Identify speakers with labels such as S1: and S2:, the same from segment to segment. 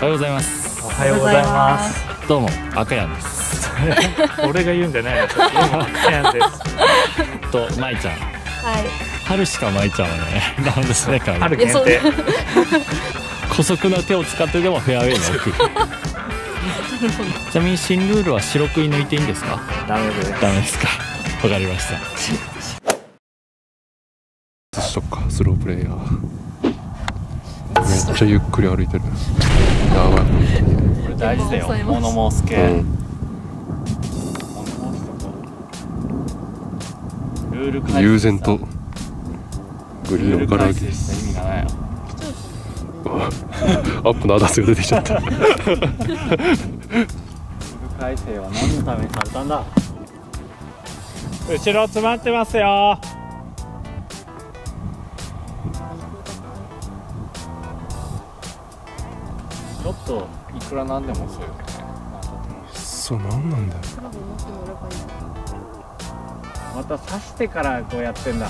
S1: おはようございます。
S2: おはようございます。
S1: どうも赤やんです。
S2: 俺が言うんじゃないよどうも赤やんです。
S1: とまいちゃん。
S3: はい。
S1: 春しかまいちゃんはねなんですねから
S2: 春限定。
S1: 姑息な手を使ってでもフェアウェイに置く。ちなみに新ルールは白くい抜いていいんですか？
S2: ダメです。
S1: ダメですか。わかりました。
S4: しとくかスロープレイヤー。めっちゃゆっくり歩いてる。やばい。本
S1: これ大事だよ。物申す系、
S4: 当に、うん、
S1: ルール解説
S4: 悠然と。グリーンをから
S1: ルール解説した意味がないよ。
S4: アップのアダスが出てきちゃった。
S1: ルール改正は何のためにされたんだ？
S2: 後ろ詰まってますよ
S1: くらなんでもそうよね
S4: そうなんなんだよ。
S2: また刺してからこうやってんだ。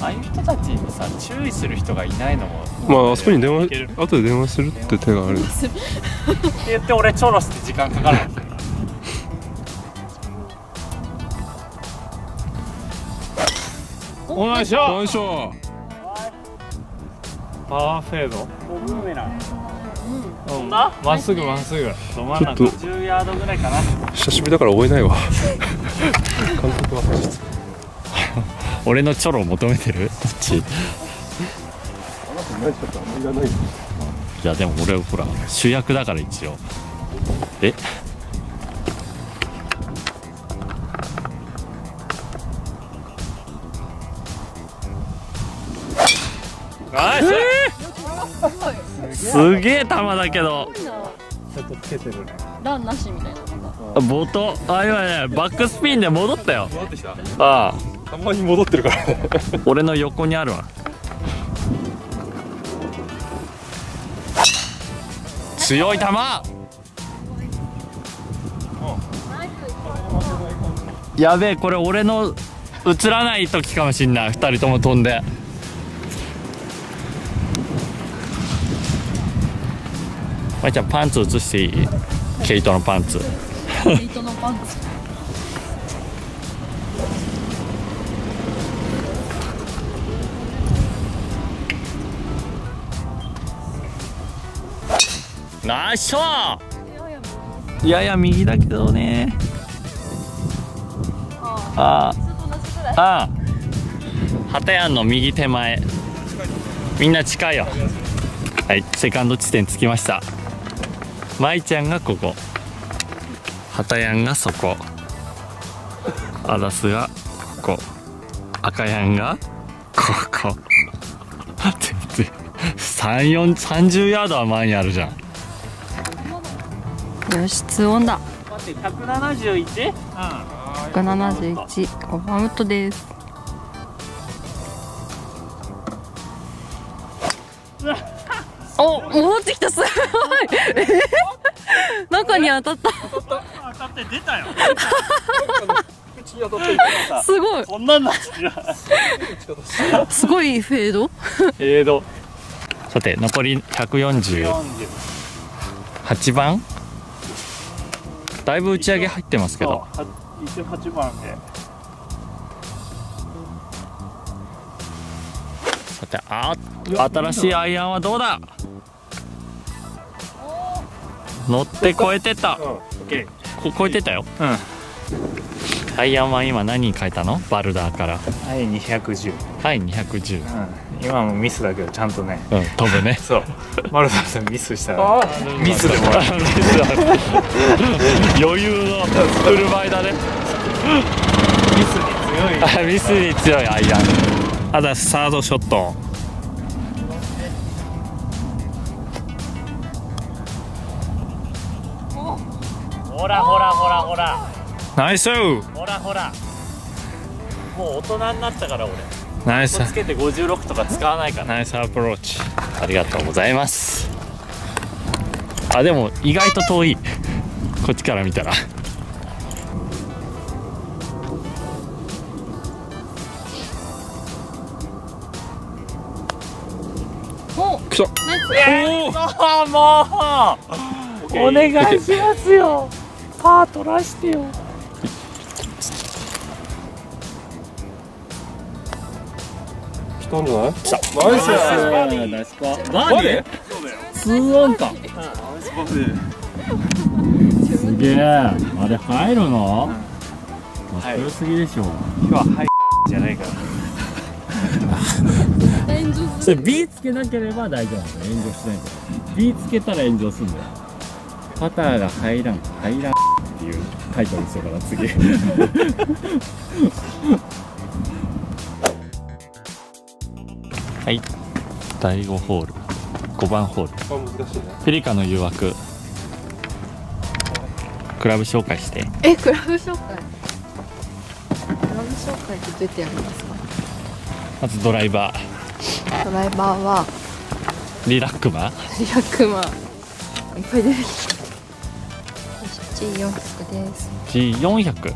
S1: ああいう人たちにさ注意する人がいないのも
S4: まああそこに電話後で電話するって手がある
S1: って言って俺チョロスって時間かかる。んですよ
S2: お願いしょ
S4: よいしょ
S2: パワーフェード。
S1: ブーメラン
S2: うん。まっすぐまっすぐ。ど真ん中
S4: ちょっと
S1: 10ヤードぐらいかな。
S4: 久しぶりだから追えないわ。監督は
S1: 俺のチョロを求めてる？どっち？いやでも俺ほら主役だから一応。え？
S2: ナイス
S1: すげえ球だけど。
S2: ちょっとつけてる。ね
S3: ランなしみたいな。
S1: ボトあ今ねバックスピンで戻ったよ。
S4: 戻ってきた？
S1: ああ。
S4: たまに戻ってるから。
S1: 俺の横にあるわ。強い球。やべえこれ俺の映らない時かもしんない。2人とも飛んでまいちゃんパンツ映していい？ケイトのパンツ
S3: 毛糸のパンツ。
S1: ナイスショー。やや右だけどね。あ。ああ旗屋の右手前。みんな近いよ。はいセカンド地点着きました舞ちゃんがここ旗やんがそこアダスがここ赤やんがここ全然3430ヤードは前にあるじゃん
S3: よし、ツーオンだ。
S1: 待って 171?
S3: 171。オフアウトです。お、戻ってきた、すごい。えー中に当たった。
S1: 当たって出たよ。
S4: 口に当たっていた
S3: すごい。
S1: こんなんな
S3: すごいフェード。
S1: えーとさて残り148番。だいぶ打ち上げ入ってますけど。
S2: 一応8番で。
S1: さてあ新しいアイアンはどうだ？乗って越えてった。
S2: オッケー
S1: こ越えてたよ。
S2: うん。は
S1: アイアンは今何に変えたの？バルダーから。
S2: い210
S1: はい210
S2: うん。今もミスだけどちゃんとね。
S1: うん飛ぶね。
S2: そう。丸田さんミスしたらミスでも。らう
S1: 余裕の振る舞いだね。
S2: ミスに強い。
S1: あ ミスに強いアイアンただサードショット
S2: ナイス
S1: ほらほら。もう大人になったから俺。
S2: ナイス
S1: つけて56とか使わないから。
S2: ナイスアプローチ
S1: ありがとうございます。あでも意外と遠い。こっちから見たら。
S4: 来た。
S2: あもう。お願いしますよ。パー取らしてよ
S4: 来たんじゃない
S1: 来た。
S4: ナイス。
S1: ナイスパーバー。ディーオンかすげえあれ入るのかっこよすぎでしょ、
S2: 今日ははいじゃないから
S1: それ B つけなければ大丈夫なんだよ炎上しないから B つけたら炎上するんだよパターが入らん入らんっていうタイトルにしようかな次はい。第5ホール。5番ホール。
S4: あ難しいね
S1: ペリカの誘惑。クラブ紹介して。
S3: えクラブ紹介？クラブ紹介ってどうやってやるんですか？
S1: まずドライバ
S3: ドライバーは？
S1: ーリラックマ？
S3: リラックマ。いっぱい出てきた。G400 です
S1: G400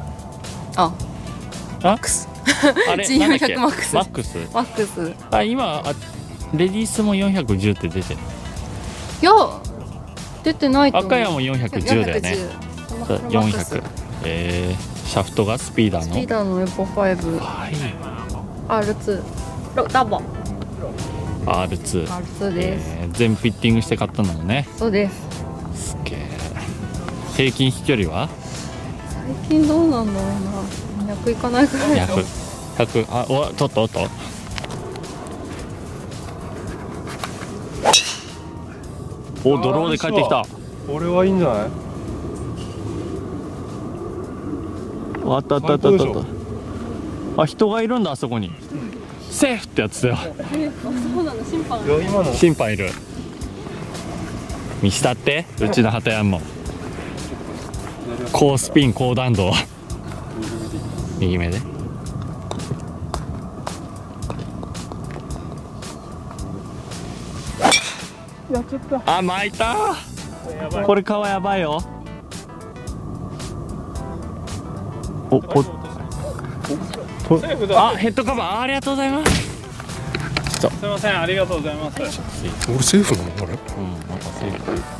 S3: あ
S1: マックスあれ
S3: G400
S1: なんだっけ？
S3: マックス。
S1: マックス？
S3: マックス。
S1: あ今あレディースも410って出てる。
S3: いや出てないと思う。
S1: 赤山も410だよね。
S3: 410
S1: そう400えー、シャフトがスピーダーの。
S3: スピーダーのエポ5
S1: はい。
S3: R2 ロダボ。
S1: R2、
S3: R2 です、
S1: えー全フィッティングして買ったのもね。
S3: そうです。
S1: すげえ平均飛距離は？
S3: 最近どうなんだろうな。100いかないぐらい
S1: 100 100あおちょっとおっとおドローで帰ってきた。
S4: これはいいんじゃない？
S1: あったあったあったあったあった。あ人がいるんだあそこに。セーフってやつだよ。
S3: そうなの？審判？
S4: いや今の。
S1: 審判いる。見したって？うちの鳩山も。高スピン高弾道。右目で
S2: やっちゃった。
S1: あ巻いた。これ川やばいよ。おおあヘッドカバー。ありがとうございます。
S2: すいませんありがとうございます。
S4: 俺セーフなの？これ？
S1: うんなんかセーフ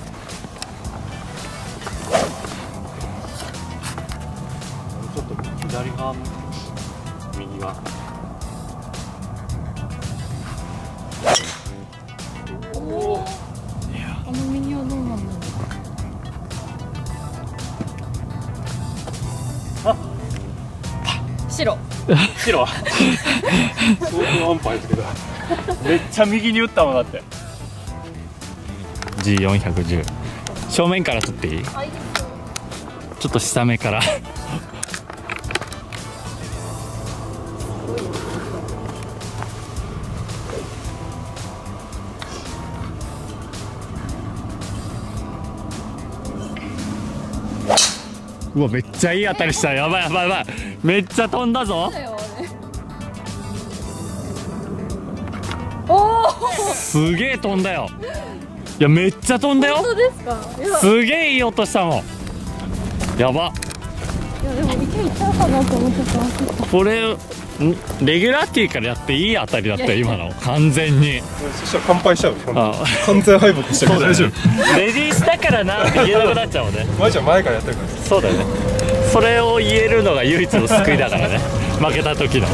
S3: 白。
S2: 白？
S4: 相当安牌つけた
S2: めっちゃ右に打ったもんだって。
S1: G410 正面から撮っていい？ちょっと下目からうわめっちゃいい当たりした。やばいやばいやばい。めっちゃ飛んだぞ。すげえ飛んだよ。いやめっちゃ飛んだよ。
S3: 本当です
S1: げえいい音したもんやば。
S3: いやでも池行っちゃうかなと思ってた。
S1: これん？レギュラーティーからやっていい当たりだったよ今の。完全に。
S4: そしたら乾杯しちゃう完全敗北してる。から大丈夫
S1: レディースだからなって言えなくなっちゃうもんね。
S4: 舞ちゃん前からやってるから。
S1: そうだよねそれを言えるのが唯一の救いだからね。負けた時の。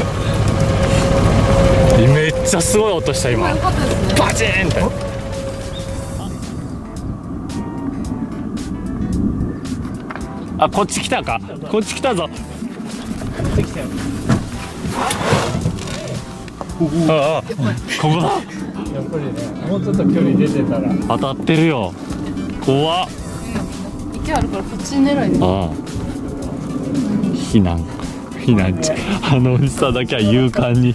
S1: めっちゃすごい音した今。バチーンって。あ？こっち来たか？こっち来たぞ。ああ。ここだ。
S2: やっぱりねもうちょっと距離出てたら。
S1: 当たってるよ。怖っ。
S3: 池あるからこっち狙いで。
S1: ああ避難避難地あのおじさんだけは勇敢に。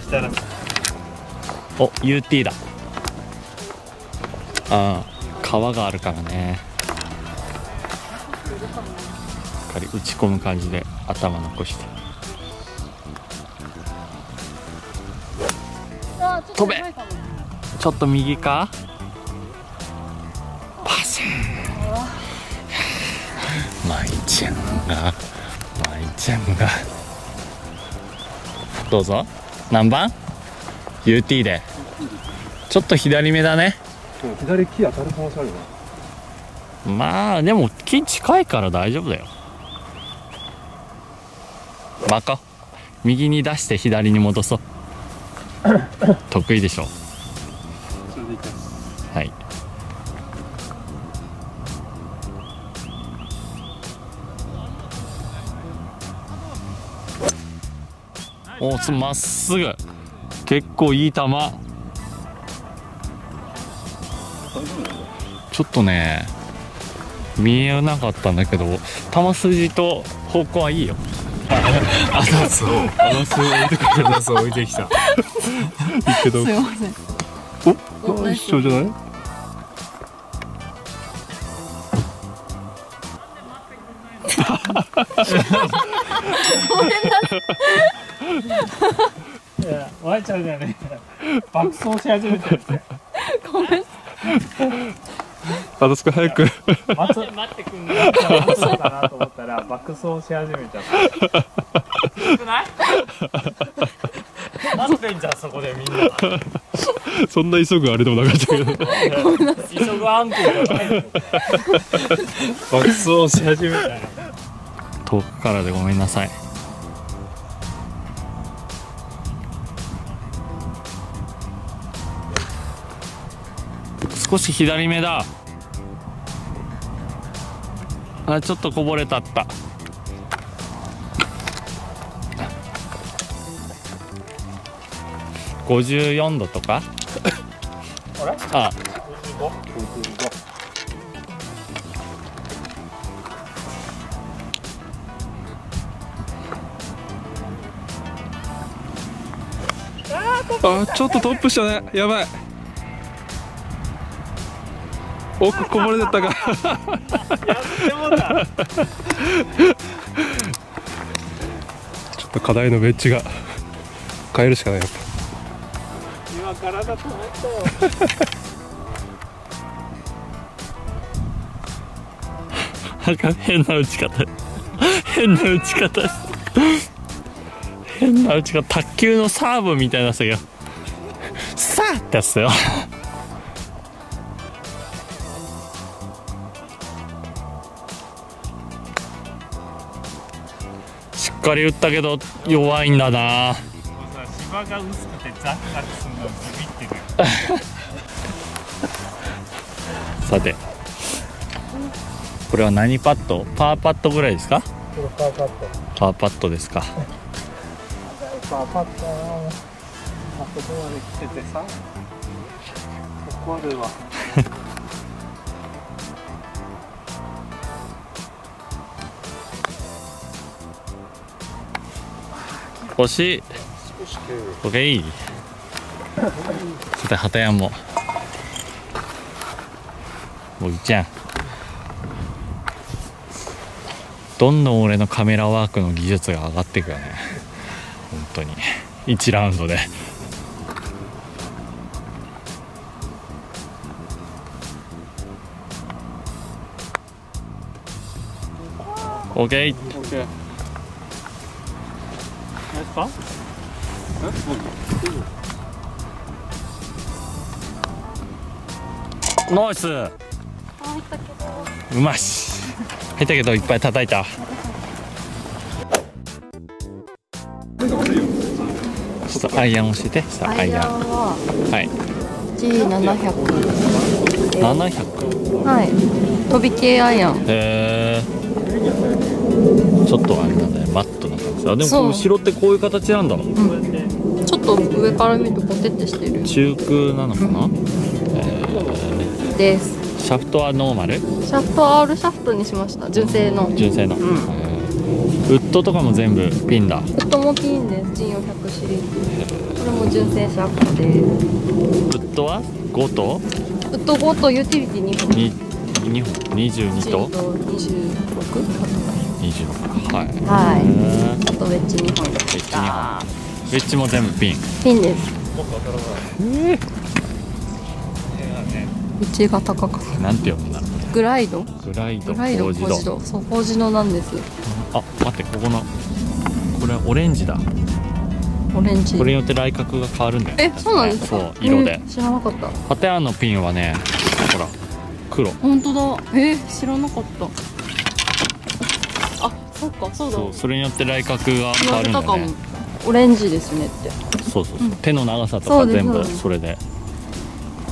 S1: お UT だ。ああ川があるからね。しっかり打ち込む感じで頭残して。飛べ。ちょっと右か？パシン 舞ちゃんが。舞ちゃんが。どうぞ。何番 ?UT で。ちょっと左目だね。
S4: も左木当たる可能性あるよな
S1: まあでも木近いから大丈夫だよ。バカ。右に出して左に戻そう。得意でしょおつまっすぐ。結構いい球。ちょっとね見えなかったんだけど球筋と方向はいいよ。
S4: アナスをアナスを置いてくるアナスを置いてきた。いいけど
S3: すいません。
S4: おあ一緒じゃない？
S2: いやワイちゃんがね爆走し始めてるって。
S3: ごめん。
S4: アナスが早く。
S2: 待つ待ってくんないそうかなと思ったら爆走し始めちゃった。少ない？待ってんじゃんそこでみんな。
S4: そんな急ぐあれでもなかったけど。
S2: 急ぐアンケートない。爆走し始めたよ。
S1: 遠くからでごめんなさい少し左目だ。あちょっとこぼれたった。54度とか？
S2: あれ？
S1: あ。
S4: あちょっとトップしたね。やばい奥こぼれてったか。
S2: でもだ
S4: ちょっと課題のウェッジが変えるしかないやっ
S2: 今からだと思ったよ
S1: なんか変な打ち方。変な打ち方。変な打ち方。卓球のサーブみたいなさが。さーってやつだよかり打ったけど弱いんだな。
S2: さ芝が薄くてザクザクするのビビってるよ
S1: さてこれは何パット。パーパットぐらいですか。
S2: これパーパット。
S1: パーパット。ですか
S2: パーパッあそこまで来ててさここまでは
S1: 惜し。い OK さて畑山も。もういちゃん。どんどん俺のカメラワークの技術が上がっていくよね。本当に。1ラウンドで。オッケー
S2: ナイスパ
S1: ナイス。うまし入ったけどいっぱい叩いた。ちょっとアイアン教えてさあアイアン
S3: は
S1: はい。
S3: G700
S1: 700
S3: はい。飛び系アイアン。
S1: へえちょっとあれなんだねマットな感じあでもこの後ろってこういう形なんだ。
S3: ちょっと上から見るとコテってしてる。
S1: 中空なのかな、
S3: です。
S1: シャフトはノーマル？
S3: シャフト R シャフトにしました。純正の。
S1: 純正の、
S3: ん。
S1: へー。ウッドとかも全部ピンだ。
S3: ウッドもピンです。G400 シリーズ。これも純正シャフトで
S1: ウッドは？5と
S3: ウッド5とユーティリティ2本
S1: に2本22と
S3: ？26
S1: 26はい。
S3: はい。あとウェッジ2本。
S1: ウェッジ2本ウェッジも全部ピン。
S3: ピンです。うちが高かった。
S1: なんて読むんだ？
S3: グライド？
S1: グライド
S3: グライド
S1: 工事
S3: 工事ドそう工事ドなんです。
S1: あ待ってここのこれはオレンジだ。
S3: オレンジ。
S1: これによって来角が変わるんだよね。
S3: えそうなんですか？
S1: そう色で。
S3: えー知らなかった。
S1: ハテヤンのピンはねほら黒。
S3: 本当だ。えー、知らなかった。あそっかそうだ。
S1: そうそれによって来角が
S3: 言
S1: 変わるんだね。
S3: オレンジですねって。
S1: そうそうそう、
S3: うん。
S1: 手の長さとか全部
S3: そ
S1: れで。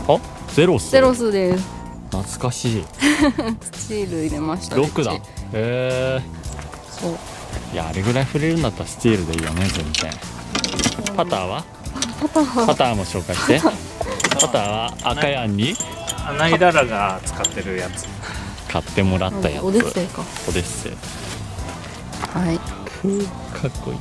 S1: あ？ゼロス
S3: ゼロスです。
S1: 懐かしい。
S3: スチール入れました
S1: 6だ。へえ
S3: そう。
S1: いやあれぐらい触れるんだったらスチールでいいよね全然。パターは？
S3: パター
S1: パターも紹介してパターは赤ヤンに
S2: アナイダラが使ってるやつ
S1: 買ってもらったやつ
S3: オデッセイか
S1: オデッセイ
S3: はい
S1: かっこいい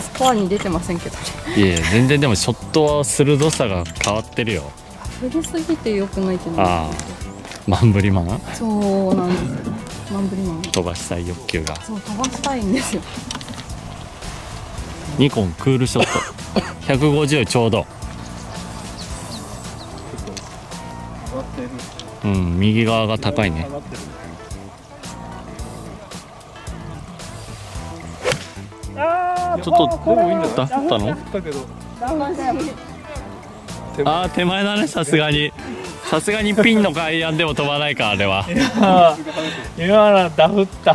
S3: スコアに出てませんけどね
S1: いや全然でもショットは鋭さが変わってるよ
S3: 振りすぎて良くないっていうの
S1: あマンブリマン
S3: そうなんですよマンブリマン
S1: 飛ばしたい欲求が
S3: そう飛ばしたいんですよ
S1: ニコンクールショット。150ちょうど。うん右側が高いね。ちょっと
S2: これもいいん
S1: だあー手前だねさすがに。さすがにピンのアイアンでも飛ばないかあれは。
S2: 今のダフった。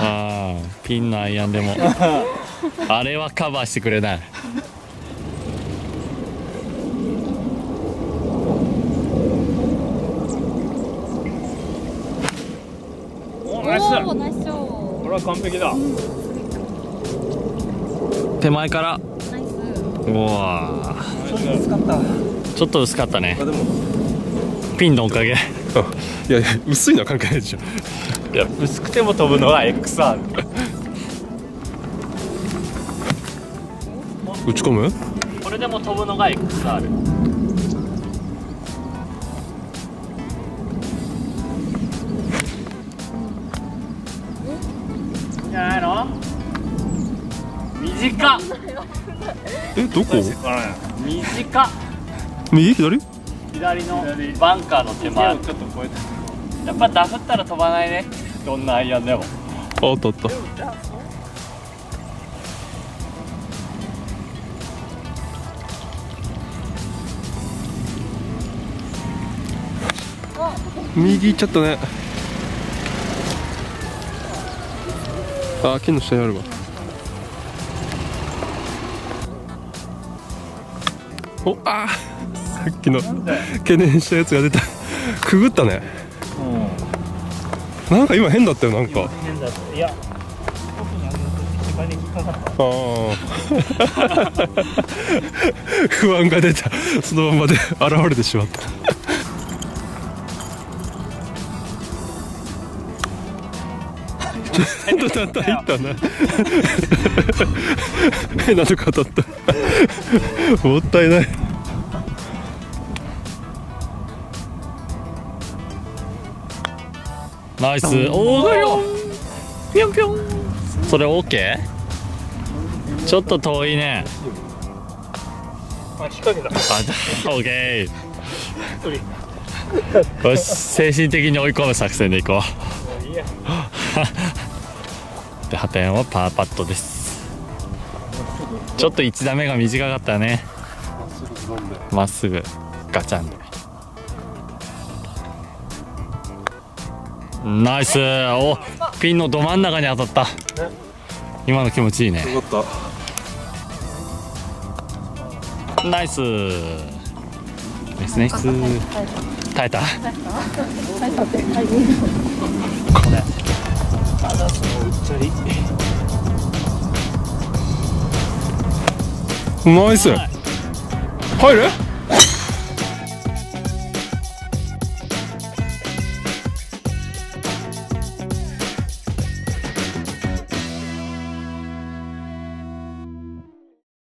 S1: ピンのアイアンでも あれはカバーしてくれない。
S2: これは完璧だ。
S1: 手前から。
S3: ナイス。
S1: うわー。
S2: 使った。
S1: ちょっと薄かったね。
S4: あでも。
S1: ピンのおかげ。
S4: いやいや薄いのは関係ないでしょ。
S2: いや。薄くても飛ぶのは XR
S4: 打ち込む？
S1: これでも飛ぶのが XR じゃないの？短っ。
S4: えどこ？
S1: 短っ。
S4: 右？左？
S1: 左のバンカーの手前。
S2: ちょっと超えた
S1: やっぱダフったら飛ばないね。どんなアイアンでも。
S4: ああったあった右行っちゃったね。あー剣の下にあるわ。おあーさっきの懸念したやつが出た。くぐったね。なんか今変だったよなんか。
S2: 変だっかかった。
S4: ああ 不安が出た。そのままで現れてしまったちょっと叩いたな。変なとこ当たった？もったいない。
S1: ナイス。おおよぴょんぴょんそれ OK? ちょっと遠いね。
S2: あ引っ掛けた
S1: あオッケ
S2: 一人。
S1: ーよし精神的に追い込む作戦でいこ
S2: もう。いいや。
S1: う で破点はパーパットです。ちょっと。1打目が短かったね。まっすぐガチャン。でナイス。おピンのど真ん中に当たった。今の気持ちいいね。
S4: よかっ
S1: ナイス。ナイスナイス耐えた。
S4: た？ナイス。入る？